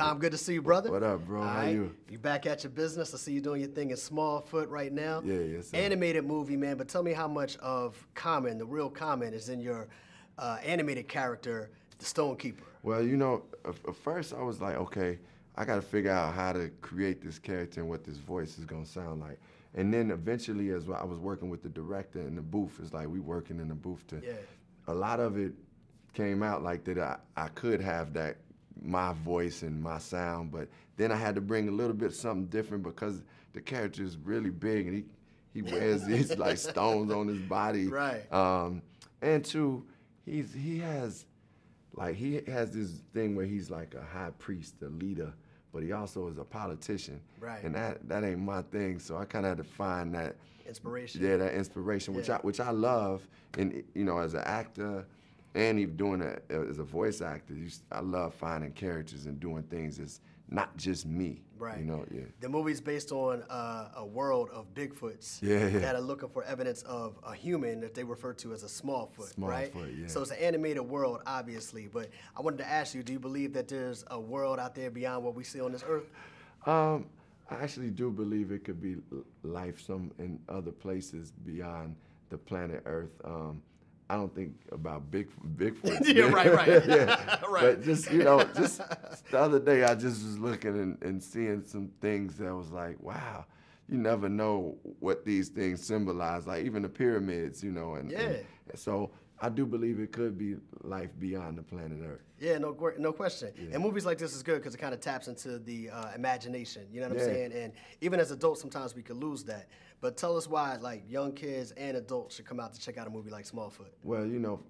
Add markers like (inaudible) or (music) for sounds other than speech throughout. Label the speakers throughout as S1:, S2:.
S1: Com, good to see you, brother.
S2: What up, bro?
S1: All
S2: How
S1: right.
S2: you?
S1: You back at your business. I see you doing your thing in Smallfoot right now.
S2: Yeah, yes, sir.
S1: Animated movie, man. But tell me how much of Common, the real Common, is in your uh, animated character, the Stonekeeper.
S2: Well, you know, at at first I was like, okay, I got to figure out how to create this character and what this voice is gonna sound like. And then eventually, as I was working with the director in the booth, it's like we working in the booth to.
S1: Yeah.
S2: A lot of it came out like that. I, I could have that my voice and my sound, but then I had to bring a little bit something different because the character is really big and he he wears these (laughs) like stones on his body.
S1: Right.
S2: Um, and two, he's he has like he has this thing where he's like a high priest, a leader, but he also is a politician.
S1: Right.
S2: And that that ain't my thing. So I kind of had to find that
S1: Inspiration.
S2: yeah, that inspiration, which I which I love, and you know, as an actor, and even doing it as a voice actor, you, I love finding characters and doing things that's not just me.
S1: Right.
S2: You know, yeah.
S1: The movie's based on uh, a world of Bigfoots
S2: Yeah, yeah.
S1: that are looking for evidence of a human that they refer to as a Smallfoot, right?
S2: Smallfoot, yeah.
S1: So it's an animated world, obviously. But I wanted to ask you, do you believe that there's a world out there beyond what we see on this earth?
S2: Um, I actually do believe it could be life some in other places beyond the planet Earth. Um, I don't think about big Bigfoot. (laughs)
S1: Yeah, right, right. (laughs)
S2: yeah. (laughs)
S1: Right.
S2: But just you know, just the other day, I just was looking and, and seeing some things that was like, wow. You never know what these things symbolize, like even the pyramids, you know. And,
S1: Yeah.
S2: and so I do believe it could be life beyond the planet Earth.
S1: Yeah, no, no question. And movies like this is good because it kind of taps into the uh, imagination. You know what I'm
S2: Yeah.
S1: saying? And even as adults, sometimes we could lose that. But tell us why, like young kids and adults should come out to check out a movie like Smallfoot.
S2: Well, you know,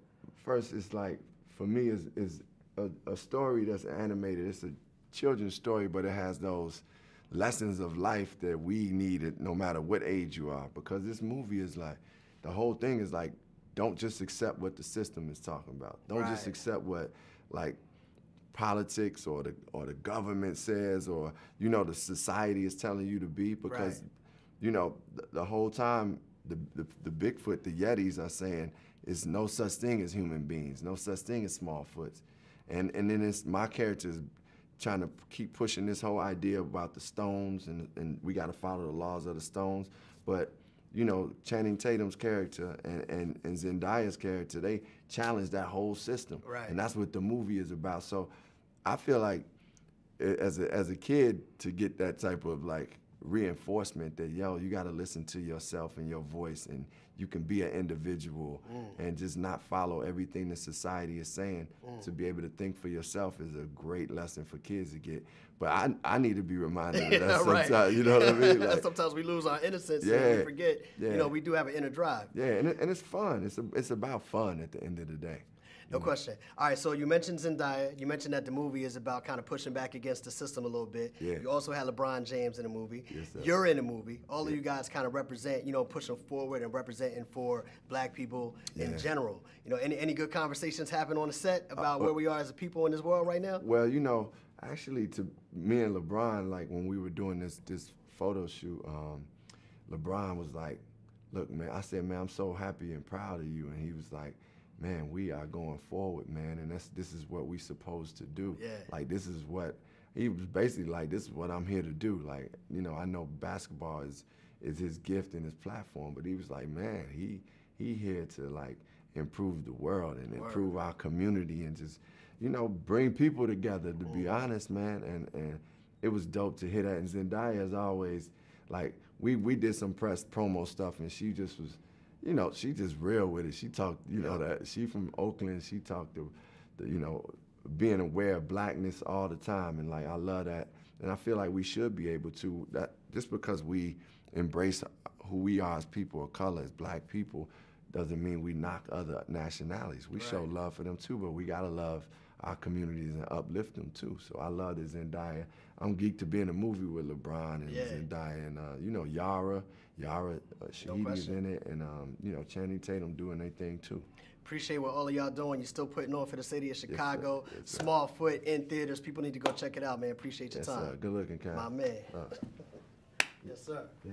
S2: first it's like for me is is a, a story that's animated. It's a children's story, but it has those lessons of life that we needed no matter what age you are. Because this movie is like the whole thing is like don't just accept what the system is talking about. Don't just accept what like politics or the or the government says or you know the society is telling you to be because
S1: Right.
S2: you know, the, the whole time the, the the Bigfoot, the Yetis are saying is no such thing as human beings, no such thing as Smallfoots, and and then it's my characters trying to keep pushing this whole idea about the stones and and we got to follow the laws of the stones, but you know Channing Tatum's character and, and and Zendaya's character they challenge that whole system,
S1: Right.
S2: and that's what the movie is about. So I feel like as a, as a kid to get that type of like reinforcement that yo you got to listen to yourself and your voice and you can be an individual mm. and just not follow everything that society is saying. Mm. To be able to think for yourself is a great lesson for kids to get. But i, I need to be reminded of (laughs) that sometimes you know what i mean? (laughs) Like,
S1: Sometimes we lose our innocence and we forget, you know, we do have an inner drive.
S2: yeah and, it, and it's fun. It's, a, it's about fun at the end of the day
S1: No question. All right, so you mentioned Zendaya. You mentioned that the movie is about kind of pushing back against the system a little bit.
S2: Yeah.
S1: You also had LeBron James in the movie.
S2: Yes, sir.
S1: You're in the movie. All of you guys kind of represent, you know, pushing forward and representing for black people in
S2: Yeah.
S1: general. You know, any, any good conversations happen on the set
S2: Uh,
S1: about where we are as a people in this world right now?
S2: Well, you know, actually, to me and LeBron, like when we were doing this this photo shoot, um, LeBron was like, "Look, man," I said, "Man, I'm so happy and proud of you," and he was like, "Man, we are going forward, man, and that's this is what we supposed to do.
S1: Yeah.
S2: Like this is what." He was basically like, "This is what I'm here to do." Like, you know, I know basketball is is his gift and his platform, but he was like, "Man, he he here to like improve the world and improve our community and just you know bring people together to be honest man and and it was dope to hear that and Zendaya is always like we we did some press promo stuff and she just was you know she just real with it. She talked you know that she from Oakland. She talked to the, you know being aware of blackness all the time and like I love that. And I feel like we should be able to that just because we embrace who we are as people of color as black people doesn't mean we knock other nationalities. We show love for them too, but we gotta love our communities and uplift them too. So I love the Zendaya. I'm geeked to be in a movie with LeBron and
S1: Yeah.
S2: Zendaya and uh, you know Yara, Yara uh, Shahidi's
S1: question.
S2: in it, and um, you know Channing Tatum doing their thing too.
S1: Appreciate what all of y'all doing. You're still putting on for the city of Chicago.
S2: Yes, sir.
S1: Smallfoot in theaters. People need to go check it out, man. Appreciate your
S2: Yes,
S1: time.
S2: sir. Good looking, Kyle.
S1: My man.
S2: Uh, (laughs)
S1: Yes, sir.
S2: yeah.